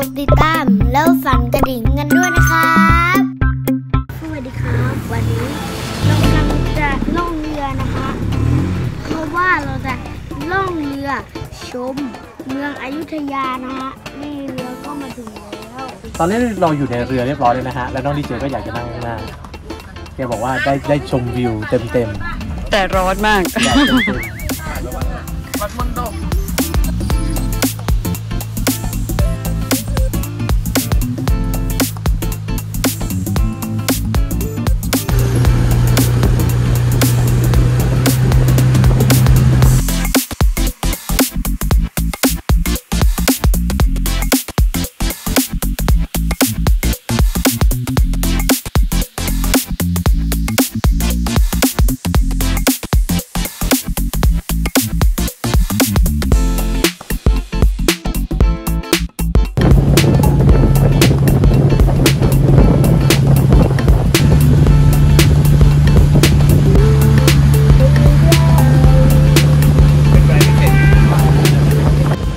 สั่นกระดิ่งกันด้วยนะครับ สวัสดีครับ วันนี้เรากำลังจะล่องเรือนะคะ เพราะว่าเราจะล่องเรือ ชม เมืองอยุธยานะฮะนี่เรือก็มาถึงแล้วตอนนี้เราอยู่ในเรือเรียบร้อยเลยนะฮะ แล้วน้องดีเจก็อยากจะนั่งข้างหน้าแกบอกว่าได้ได้ชมวิวเต็มเต็มแต่ร้อนมาก ๆ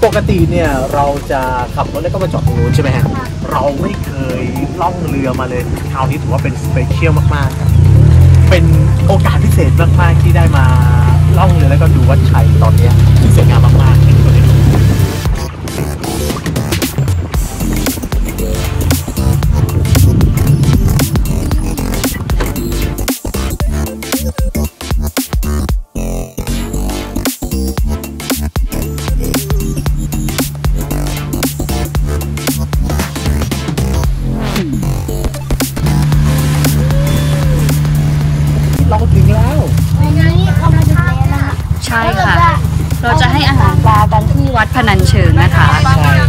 ปกติเนี่ยเราจะขับรถแล้วก็มาจอดตรงนู้นใช่ไหมฮะเราไม่เคยล่องเรือมาเลยคราวนี้ถือว่าเป็นสเปเชียลมากๆครับเป็นโอกาสพิเศษมากๆที่ได้มาล่องเรือแล้วก็ดูวัดชัยตอนเนี้ย เราจะให้อาหารปลากันที่วัดพนัญเชิงนะคะใช่ครับ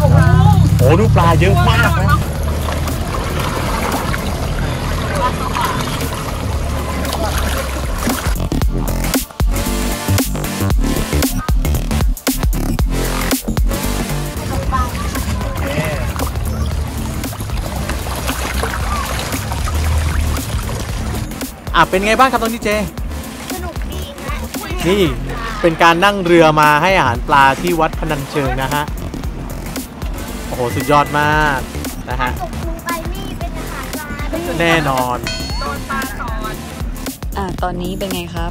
โอ้ดูปลาเยอะมากนะอะเป็นไงบ้างครับน้องดีเจ สนุกดีนะ นี่ เป็นการนั่งเรือมาให้อาหารปลาที่วัดพนัญเชิงนะฮะ โอ้โห สุดยอดมากนะฮะ ตกลงไปนี่เป็นอาหารปลาด้วยแน่นอนอ่าตอนนี้เป็นไงครับ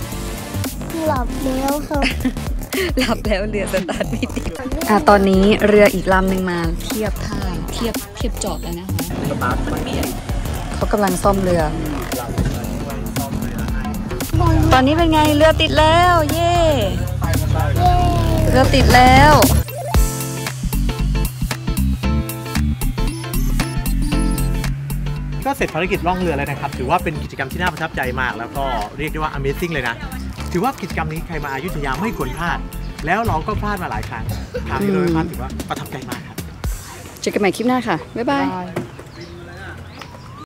หลับแล้วครับหลับแล้วเรือสตาร์ทไม่ติดอ่าตอนนี้เรืออีกลำหนึ่งมาเทียบท่าเทียบเทียบจอดแล้วนะคะเขากำลังซ่อมเรือ ตอนนี้เป็นไงเรือติดแล้ว เย่เรือติดแล้วก็เสร็จภารกิจล่องเรือแล้วนะครับ ถือว่าเป็นกิจกรรมที่น่าประทับใจมาก แล้วก็เรียกได้ว่า Amazing เลยนะ ถือว่ากิจกรรมนี้ใครมาอายุทยาไม่ควรพลาด แล้วเราก็พลาดมาหลายครั้งคราวที่เราไม่พลาดถือว่าประทับใจมากครับ เจอกันใหม่คลิปหน้าค่ะ บ๊ายบาย Bye.